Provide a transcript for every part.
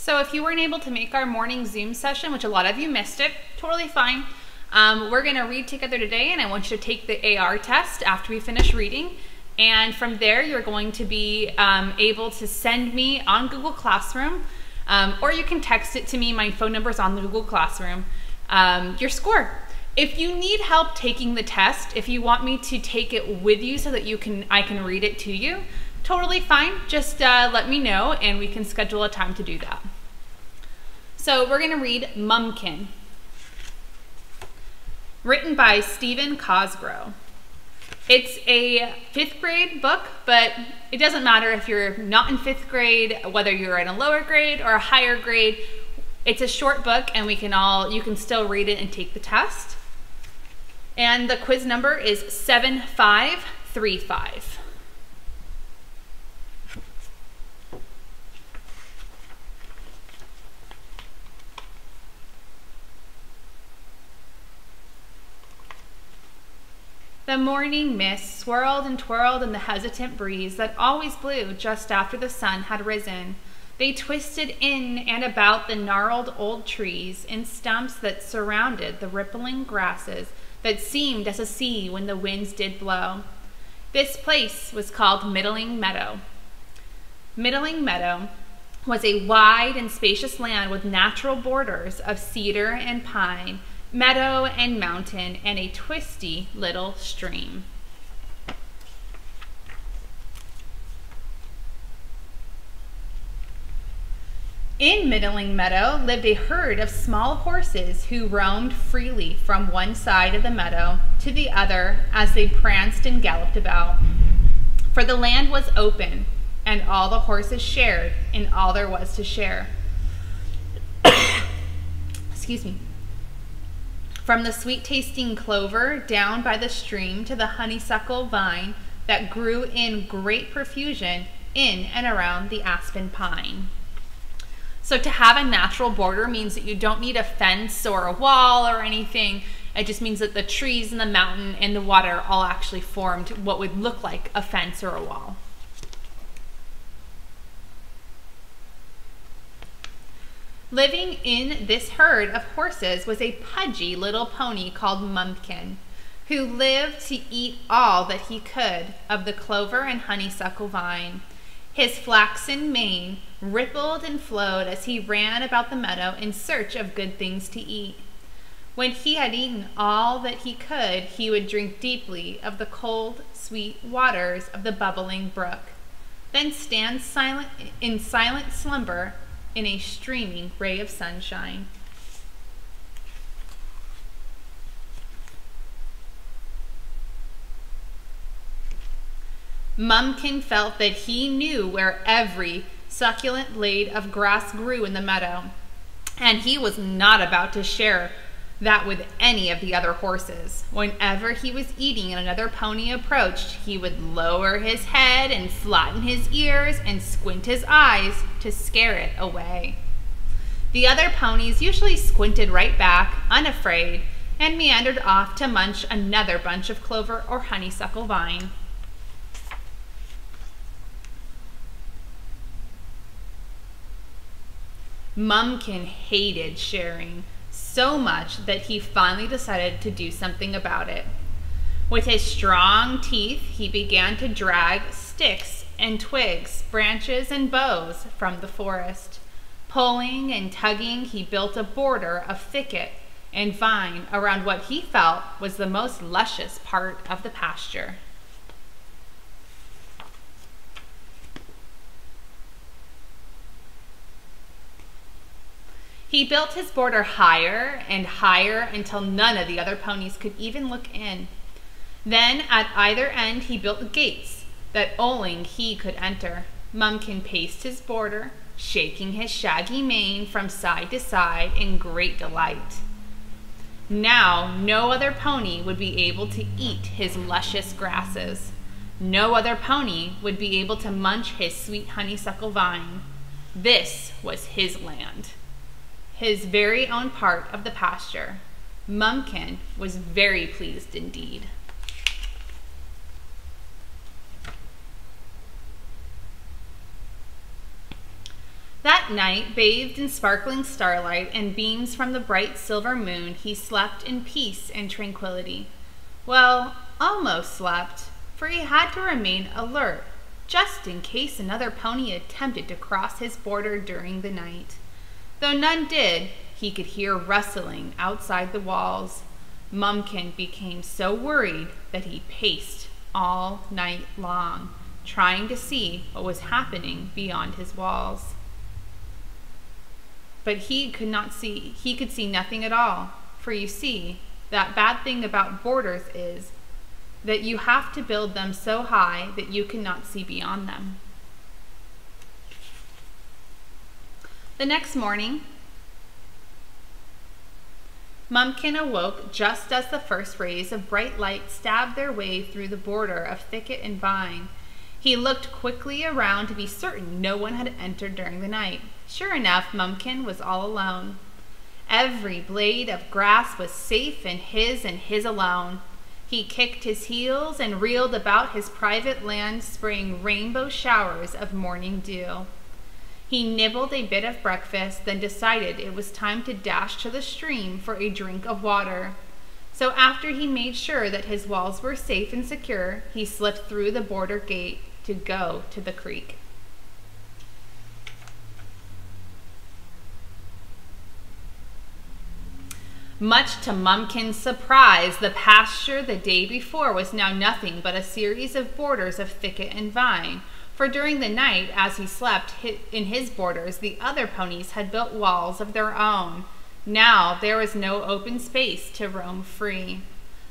So if you weren't able to make our morning Zoom session, which a lot of you missed it, totally fine. Um, we're going to read together today, and I want you to take the AR test after we finish reading. And from there, you're going to be um, able to send me on Google Classroom, um, or you can text it to me. My phone number is on the Google Classroom. Um, your score. If you need help taking the test, if you want me to take it with you so that you can, I can read it to you, totally fine. Just uh, let me know, and we can schedule a time to do that. So we're going to read Mumkin, written by Stephen Cosgrove. It's a fifth grade book, but it doesn't matter if you're not in fifth grade, whether you're in a lower grade or a higher grade. It's a short book, and we can all you can still read it and take the test. And the quiz number is 7535. The morning mist swirled and twirled in the hesitant breeze that always blew just after the sun had risen. They twisted in and about the gnarled old trees and stumps that surrounded the rippling grasses that seemed as a sea when the winds did blow. This place was called Middling Meadow. Middling Meadow was a wide and spacious land with natural borders of cedar and pine meadow and mountain, and a twisty little stream. In Middling Meadow lived a herd of small horses who roamed freely from one side of the meadow to the other as they pranced and galloped about. For the land was open, and all the horses shared in all there was to share. Excuse me. From the sweet tasting clover down by the stream to the honeysuckle vine that grew in great profusion in and around the aspen pine. So to have a natural border means that you don't need a fence or a wall or anything. It just means that the trees and the mountain and the water all actually formed what would look like a fence or a wall. Living in this herd of horses was a pudgy little pony called Mumkin, who lived to eat all that he could of the clover and honeysuckle vine. His flaxen mane rippled and flowed as he ran about the meadow in search of good things to eat. When he had eaten all that he could, he would drink deeply of the cold, sweet waters of the bubbling brook, then stand silent in silent slumber in a streaming ray of sunshine. Mumkin felt that he knew where every succulent blade of grass grew in the meadow, and he was not about to share that with any of the other horses. Whenever he was eating and another pony approached, he would lower his head and flatten his ears and squint his eyes to scare it away. The other ponies usually squinted right back, unafraid, and meandered off to munch another bunch of clover or honeysuckle vine. Mumkin hated sharing so much that he finally decided to do something about it. With his strong teeth, he began to drag sticks and twigs, branches and boughs from the forest. Pulling and tugging, he built a border of thicket and vine around what he felt was the most luscious part of the pasture. He built his border higher and higher until none of the other ponies could even look in. Then at either end he built gates that only he could enter. Mumkin paced his border, shaking his shaggy mane from side to side in great delight. Now no other pony would be able to eat his luscious grasses. No other pony would be able to munch his sweet honeysuckle vine. This was his land his very own part of the pasture, Mumkin was very pleased indeed. That night, bathed in sparkling starlight and beams from the bright silver moon, he slept in peace and tranquility. Well, almost slept, for he had to remain alert, just in case another pony attempted to cross his border during the night. Though none did, he could hear rustling outside the walls. Mumkin became so worried that he paced all night long, trying to see what was happening beyond his walls. But he could not see, he could see nothing at all. For you see, that bad thing about borders is that you have to build them so high that you cannot see beyond them. The next morning, Mumkin awoke just as the first rays of bright light stabbed their way through the border of thicket and vine. He looked quickly around to be certain no one had entered during the night. Sure enough, Mumkin was all alone. Every blade of grass was safe and his and his alone. He kicked his heels and reeled about his private land, spraying rainbow showers of morning dew. He nibbled a bit of breakfast, then decided it was time to dash to the stream for a drink of water. So after he made sure that his walls were safe and secure, he slipped through the border gate to go to the creek. Much to Mumkin's surprise, the pasture the day before was now nothing but a series of borders of thicket and vine. For during the night, as he slept in his borders, the other ponies had built walls of their own. Now there was no open space to roam free.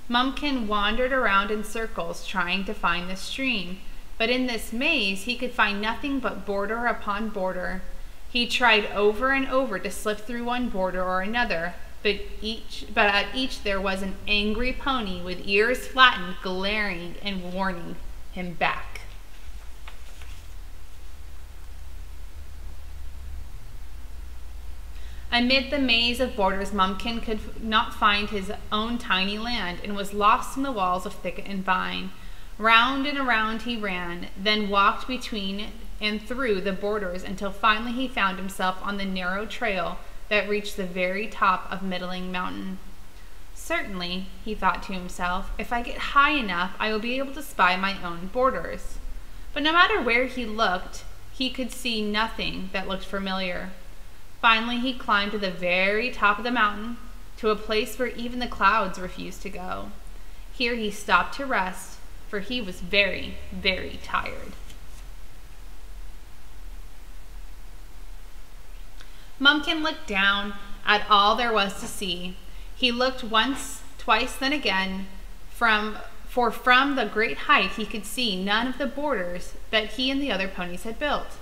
Mumkin wandered around in circles trying to find the stream, but in this maze he could find nothing but border upon border. He tried over and over to slip through one border or another, but each but at each there was an angry pony with ears flattened glaring and warning him back Amid the maze of borders, Mumkin could not find his own tiny land and was lost in the walls of thicket and vine. Round and around he ran, then walked between and through the borders until finally he found himself on the narrow trail that reached the very top of Middling Mountain. Certainly, he thought to himself, if I get high enough, I will be able to spy my own borders. But no matter where he looked, he could see nothing that looked familiar. Finally, he climbed to the very top of the mountain, to a place where even the clouds refused to go. Here he stopped to rest, for he was very, very tired. Mumkin looked down at all there was to see. He looked once, twice, then again, from for from the great height he could see none of the borders that he and the other ponies had built.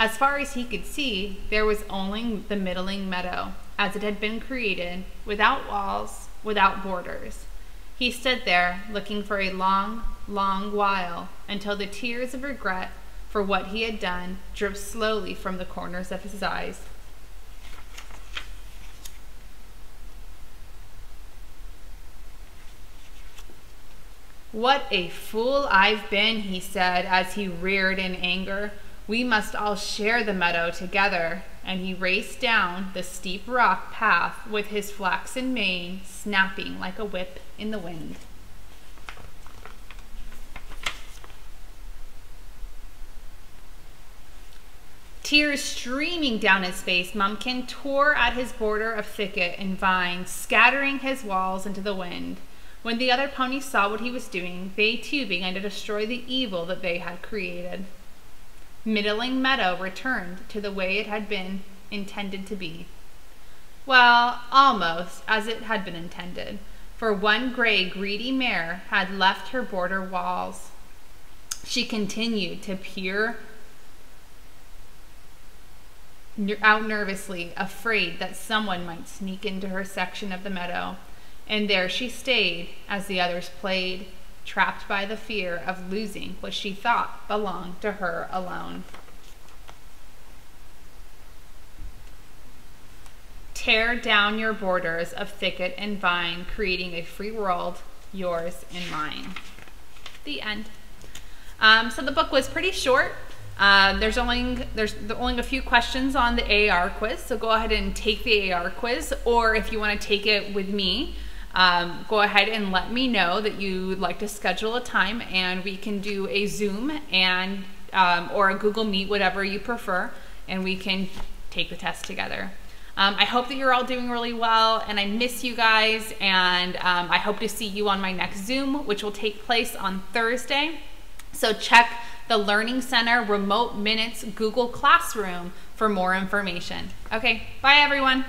As far as he could see, there was only the middling meadow, as it had been created, without walls, without borders. He stood there, looking for a long, long while, until the tears of regret for what he had done dripped slowly from the corners of his eyes. What a fool I've been, he said as he reared in anger. We must all share the meadow together. And he raced down the steep rock path with his flaxen mane snapping like a whip in the wind. Tears streaming down his face, Mumkin tore at his border of thicket and vine, scattering his walls into the wind. When the other ponies saw what he was doing, they too began to destroy the evil that they had created. Middling Meadow returned to the way it had been intended to be. Well, almost as it had been intended, for one gray, greedy mare had left her border walls. She continued to peer out nervously, afraid that someone might sneak into her section of the meadow and there she stayed as the others played, trapped by the fear of losing what she thought belonged to her alone. Tear down your borders of thicket and vine, creating a free world, yours and mine. The end. Um, so the book was pretty short. Uh, there's only there's only a few questions on the AR quiz, so go ahead and take the AR quiz, or if you want to take it with me, um, go ahead and let me know that you would like to schedule a time, and we can do a Zoom and um, or a Google Meet, whatever you prefer, and we can take the test together. Um, I hope that you're all doing really well, and I miss you guys, and um, I hope to see you on my next Zoom, which will take place on Thursday. So check the Learning Center Remote Minutes Google Classroom for more information. Okay, bye everyone.